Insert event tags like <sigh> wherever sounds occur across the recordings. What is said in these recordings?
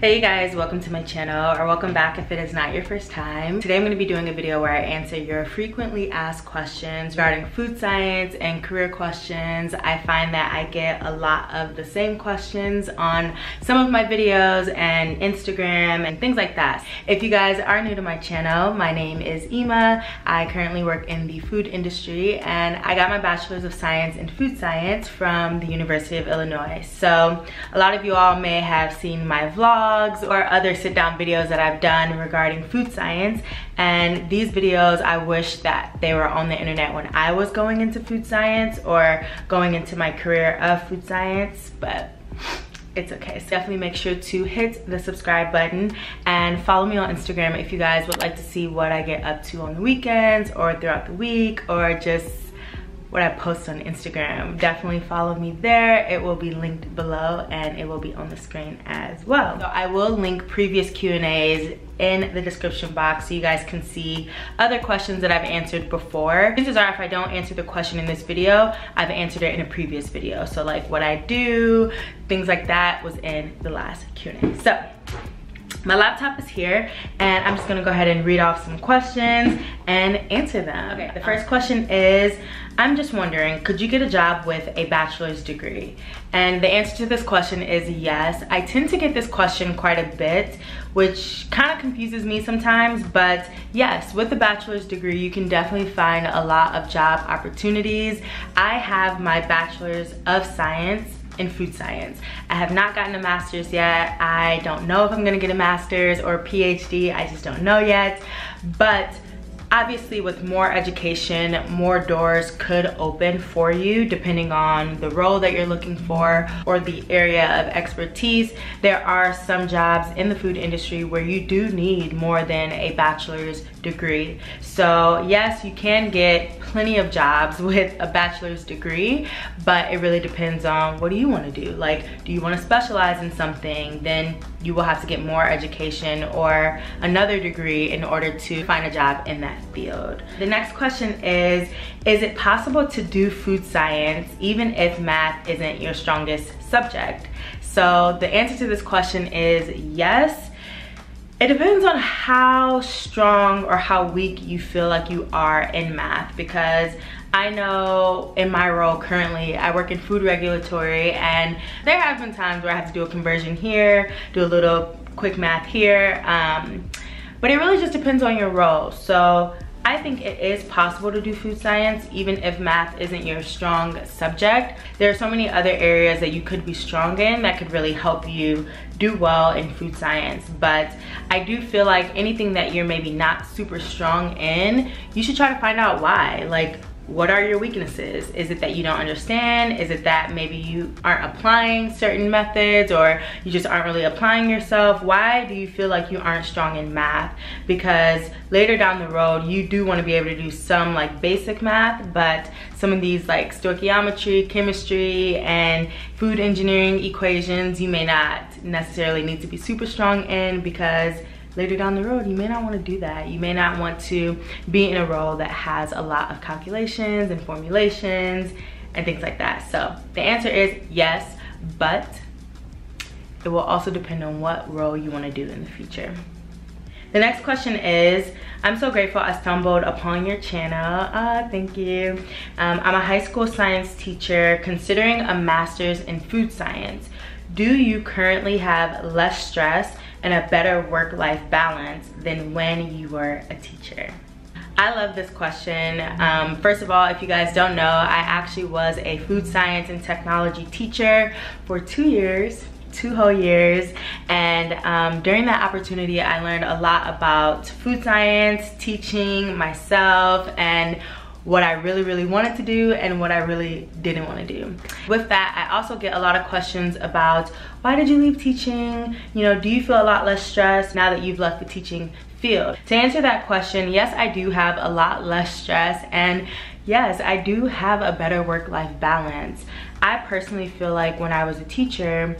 Hey guys, welcome to my channel or welcome back if it is not your first time. Today I'm going to be doing a video where I answer your frequently asked questions regarding food science and career questions. I find that I get a lot of the same questions on some of my videos and Instagram and things like that. If you guys are new to my channel, my name is Ima. I currently work in the food industry and I got my bachelor's of science in food science from the University of Illinois. So a lot of you all may have seen my vlog vlogs or other sit down videos that I've done regarding food science. And these videos, I wish that they were on the internet when I was going into food science or going into my career of food science, but it's okay. So definitely make sure to hit the subscribe button and follow me on Instagram if you guys would like to see what I get up to on the weekends or throughout the week or just what I post on Instagram. Definitely follow me there. It will be linked below and it will be on the screen as well. So I will link previous Q&As in the description box so you guys can see other questions that I've answered before. Chances are if I don't answer the question in this video, I've answered it in a previous video. So like what I do, things like that was in the last Q&A. So my laptop is here and I'm just gonna go ahead and read off some questions and answer them. Okay, the uh-huh. first question is, I'm just wondering, could you get a job with a bachelor's degree? And the answer to this question is yes. I tend to get this question quite a bit, which kind of confuses me sometimes, but yes, with a bachelor's degree, you can definitely find a lot of job opportunities. I have my bachelor's of science in food science. I have not gotten a master's yet. I don't know if I'm gonna get a master's or a PhD. I just don't know yet. But obviously with more education more doors could open for you depending on the role that you're looking for or the area of expertise there are some jobs in the food industry where you do need more than a bachelor's degree so yes you can get plenty of jobs <laughs> with a bachelor's degree but it really depends on what do you want to do like do you want to specialize in something then you will have to get more education or another degree in order to find a job in that field. The next question is, is it possible to do food science even if math isn't your strongest subject? So the answer to this question is yes. It depends on how strong or how weak you feel like you are in math because I know in my role currently, I work in food regulatory and there have been times where I have to do a conversion here, do a little quick math here. Um, but it really just depends on your role. So I think it is possible to do food science even if math isn't your strong subject. There are so many other areas that you could be strong in that could really help you do well in food science. But I do feel like anything that you're maybe not super strong in, you should try to find out why. Like what are your weaknesses? Is it that you don't understand? Is it that maybe you aren't applying certain methods or you just aren't really applying yourself? Why do you feel like you aren't strong in math? Because later down the road, you do wanna be able to do some like basic math, but some of these like stoichiometry, chemistry, and food engineering equations, you may not necessarily need to be super strong in because later down the road, you may not want to do that. You may not want to be in a role that has a lot of calculations and formulations and things like that. So the answer is yes, but it will also depend on what role you want to do in the future. The next question is, I'm so grateful I stumbled upon your channel. Uh, thank you. Um, I'm a high school science teacher considering a master's in food science. Do you currently have less stress and a better work-life balance than when you were a teacher? I love this question. Um, first of all, if you guys don't know, I actually was a food science and technology teacher for two years two whole years and um, during that opportunity I learned a lot about food science, teaching myself and what I really, really wanted to do and what I really didn't want to do. With that, I also get a lot of questions about why did you leave teaching? You know, do you feel a lot less stressed now that you've left the teaching field? To answer that question, yes, I do have a lot less stress and yes, I do have a better work-life balance. I personally feel like when I was a teacher,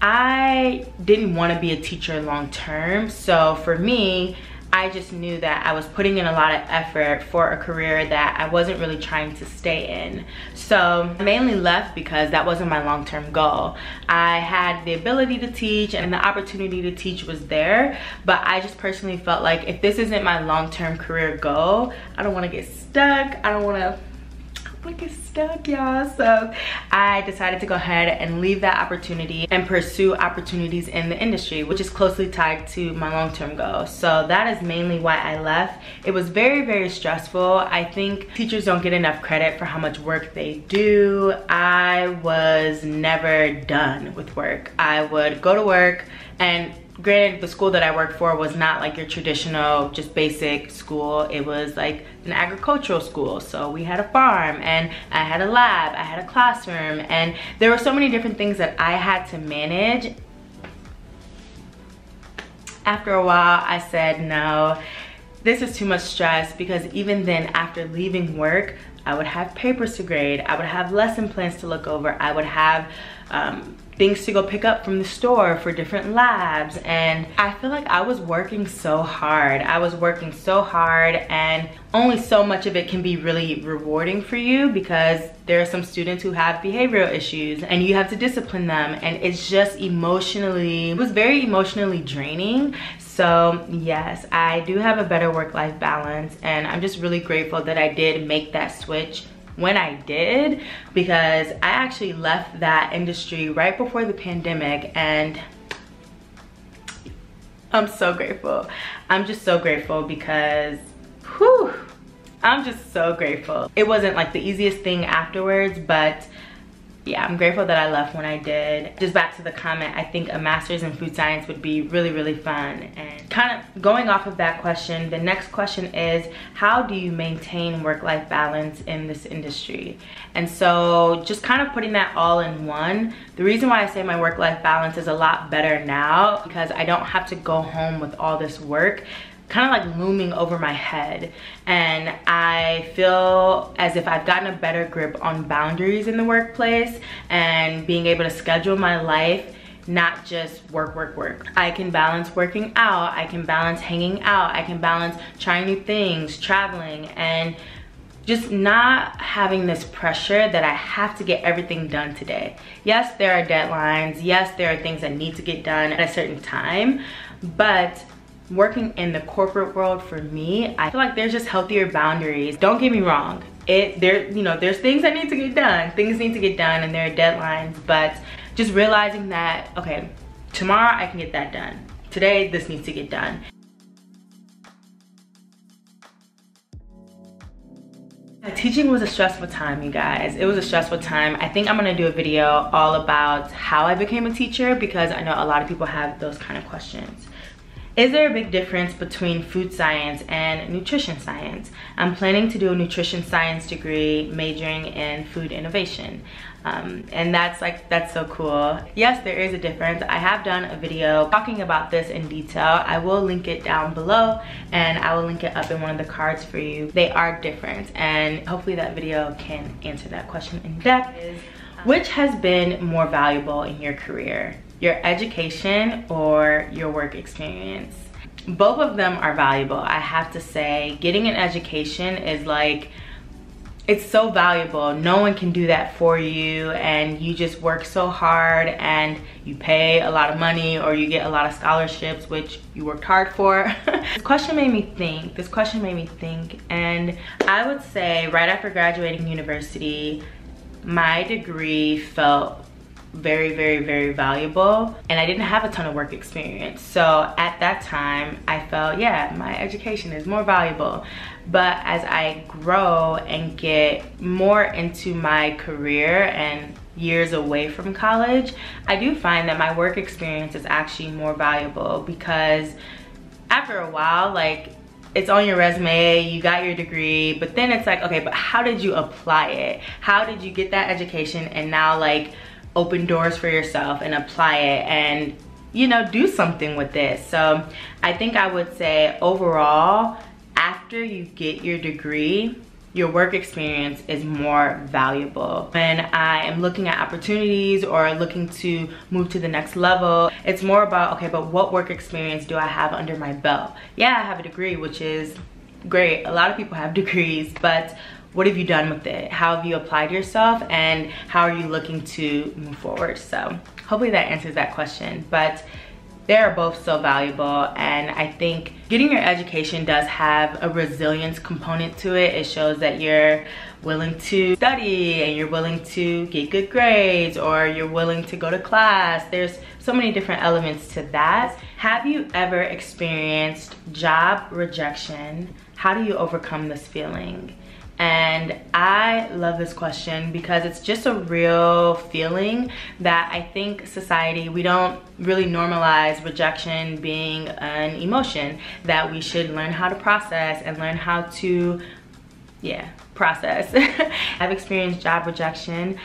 I didn't want to be a teacher long term. So for me, I just knew that I was putting in a lot of effort for a career that I wasn't really trying to stay in. So I mainly left because that wasn't my long-term goal. I had the ability to teach and the opportunity to teach was there, but I just personally felt like if this isn't my long-term career goal, I don't wanna get stuck, I don't wanna like it's stuck y'all. So i decided to go ahead and leave that opportunity and pursue opportunities in the industry which is closely tied to my long-term goal. So that is mainly why i left. It was very very stressful. I think teachers don't get enough credit for how much work they do. I was never done with work. I would go to work and granted the school that i worked for was not like your traditional just basic school. It was like an agricultural school. So we had a farm and i had a lab i had a classroom and there were so many different things that i had to manage. After a while i said no this is too much stress because even then after leaving work I would have papers to grade, I would have lesson plans to look over, I would have um, things to go pick up from the store for different labs and I feel like I was working so hard. I was working so hard and only so much of it can be really rewarding for you because there are some students who have behavioral issues and you have to discipline them and it's just emotionally, it was very emotionally draining. So yes, I do have a better work-life balance and I'm just really grateful that I did make that switch when I did because I actually left that industry right before the pandemic and I'm so grateful. I'm just so grateful because whew, I'm just so grateful. It wasn't like the easiest thing afterwards, but yeah, I'm grateful that I left when I did. Just back to the comment, I think a master's in food science would be really, really fun. And kind of going off of that question, the next question is, how do you maintain work-life balance in this industry? And so just kind of putting that all in one, the reason why I say my work-life balance is a lot better now because I don't have to go home with all this work kind of like looming over my head and I feel as if I've gotten a better grip on boundaries in the workplace and being able to schedule my life not just work work work i can balance working out i can balance hanging out i can balance trying new things traveling and just not having this pressure that I have to get everything done today. Yes, there are deadlines. Yes, there are things that need to get done at a certain time, but working in the corporate world for me, I feel like there's just healthier boundaries. Don't get me wrong. It there, you know, there's things that need to get done. Things need to get done and there are deadlines, but just realizing that, okay, tomorrow I can get that done. Today, this needs to get done. Teaching was a stressful time, you guys. It was a stressful time. I think I'm gonna do a video all about how I became a teacher because I know a lot of people have those kind of questions. Is there a big difference between food science and nutrition science? I'm planning to do a nutrition science degree majoring in food innovation. Um, and that's like, that's so cool. Yes, there is a difference. I have done a video talking about this in detail. I will link it down below and I will link it up in one of the cards for you. They are different and hopefully that video can answer that question in depth. Which has been more valuable in your career? Your education or your work experience. Both of them are valuable. I have to say, getting an education is like, it's so valuable. No one can do that for you and you just work so hard and you pay a lot of money or you get a lot of scholarships, which you worked hard for. <laughs> this question made me think, this question made me think and I would say right after graduating university, my degree felt very, very, very valuable. And I didn't have a ton of work experience. So at that time, I felt, yeah, my education is more valuable. But as I grow and get more into my career and years away from college, I do find that my work experience is actually more valuable because after a while, like it's on your resume, you got your degree, but then it's like, okay, but how did you apply it? How did you get that education and now like open doors for yourself and apply it and you know do something with it so i think i would say overall after you get your degree your work experience is more valuable. When I am looking at opportunities or looking to move to the next level, it's more about, okay, but what work experience do I have under my belt? Yeah, I have a degree, which is great. A lot of people have <laughs> degrees, but what have you done with it? How have you applied yourself and how are you looking to move forward? So hopefully that answers that question. But they are both so valuable and I think getting your education does have a resilience component to it. It shows that you're willing to study and you're willing to get good grades or you're willing to go to class. There's so many different elements to that. Have you ever experienced job rejection? How do you overcome this feeling? And I love this question because it's just a real feeling that I think society, we don't really normalize rejection being an emotion that we should learn how to process and learn how to, yeah, process. <laughs> I've experienced job rejection.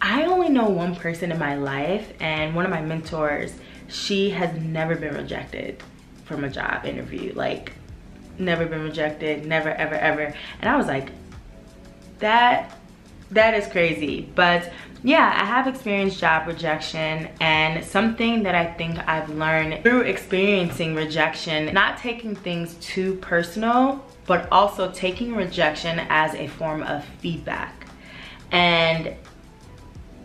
I only know one person in my life and one of my mentors, she has never been rejected from a job interview. Like never been rejected, never, ever, ever. And I was like, that, that is crazy. But yeah, I have experienced job rejection and something that I think I've learned through experiencing rejection, not taking things too personal, but also taking rejection as a form of feedback. And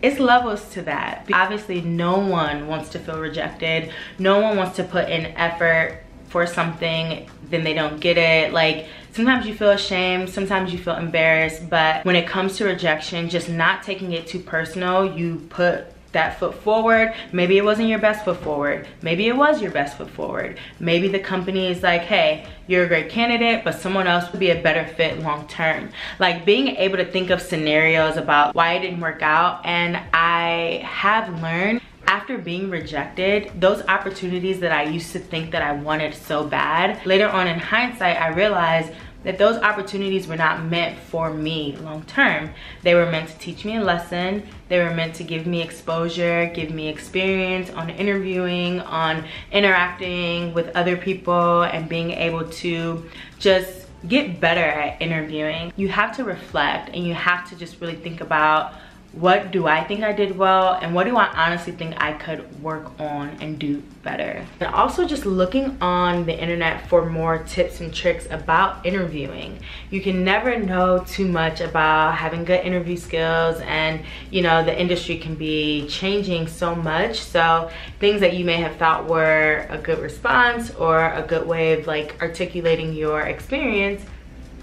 it's levels to that. Obviously, no one wants to feel rejected. No one wants to put in effort for something, then they don't get it. Like sometimes you feel ashamed, sometimes you feel embarrassed, but when it comes to rejection, just not taking it too personal, you put that foot forward. Maybe it wasn't your best foot forward. Maybe it was your best foot forward. Maybe the company is like, hey, you're a great candidate, but someone else would be a better fit long term. Like being able to think of scenarios about why it didn't work out. And I have learned after being rejected, those opportunities that I used to think that I wanted so bad, later on in hindsight, I realized that those opportunities were not meant for me long term. They were meant to teach me a lesson. They were meant to give me exposure, give me experience on interviewing, on interacting with other people and being able to just get better at interviewing. You have to reflect and you have to just really think about what do I think I did well and what do I honestly think I could work on and do better. And also just looking on the internet for more tips and tricks about interviewing. You can never know too much about having good interview skills and you know the industry can be changing so much so things that you may have thought were a good response or a good way of like articulating your experience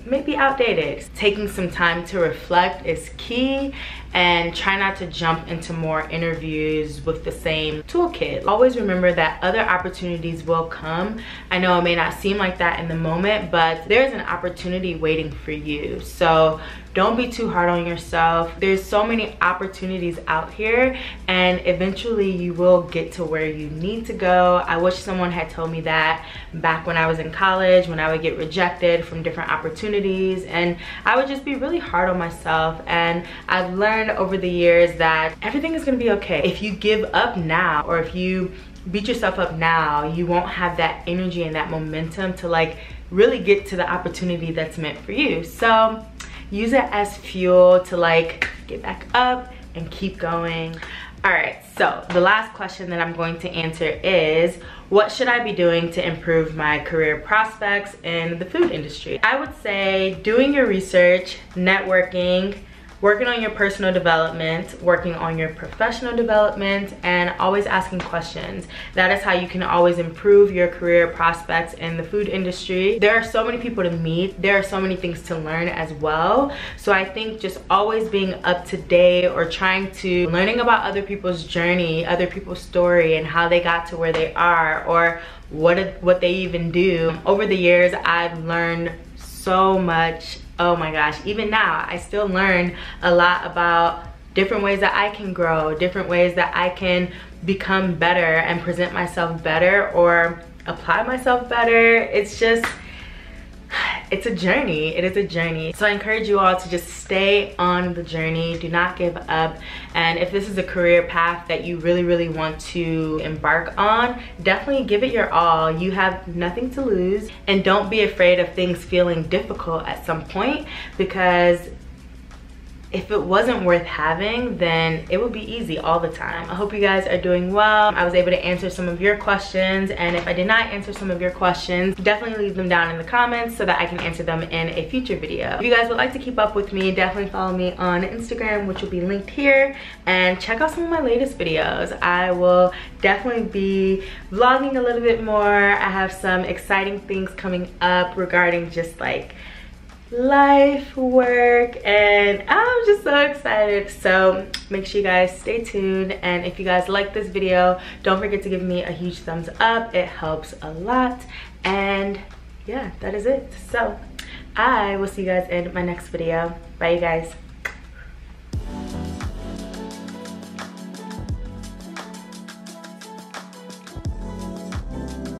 may be outdated. Taking some time to reflect is key and try not to jump into more interviews with the same toolkit. Always remember that other opportunities will come. I know it may not seem like that in the moment, but there's an opportunity waiting for you. So don't be too hard on yourself. There's so many opportunities out here and eventually you will get to where you need to go. I wish someone had told me that back when I was in college, when I would get rejected from different opportunities and I would just be really hard on myself and I've learned over the years that everything is gonna be okay. If you give up now or if you beat yourself up now, you won't have that energy and that momentum to like really get to the opportunity that's meant for you. So use it as fuel to like get back up and keep going. All right, so the last question that I'm going to answer is, what should I be doing to improve my career prospects in the food industry? I would say doing your research, networking, working on your personal development, working on your professional development, and always asking questions. That is how you can always improve your career prospects in the food industry. There are so many people to meet. There are so many things to learn as well. So I think just always being up to date or trying to learning about other people's journey, other people's story and how they got to where they are or what, what they even do. Over the years, I've learned so much oh my gosh even now i still learn a lot about different ways that i can grow different ways that i can become better and present myself better or apply myself better. It's just it's a journey. It is a journey. So I encourage you all to just stay on the journey. Do not give up. And if this is a career path that you really, really want to embark on, definitely give it your all. You have nothing to lose. And don't be afraid of things feeling difficult at some point because if it wasn't worth having, then it would be easy all the time. I hope you guys are doing well. I was able to answer some of your questions, and if I did not answer some of your questions, definitely leave them down in the comments so that I can answer them in a future video. If you guys would like to keep up with me, definitely follow me on Instagram, which will be linked here, and check out some of my latest videos. I will definitely be vlogging a little bit more. I have some exciting things coming up regarding just like life, work, and I'm just so excited. So make sure you guys stay tuned. And if you guys like this video, don't forget to give me a huge thumbs up. It helps a lot. And yeah, that is it. So I will see you guys in my next video. Bye, you guys.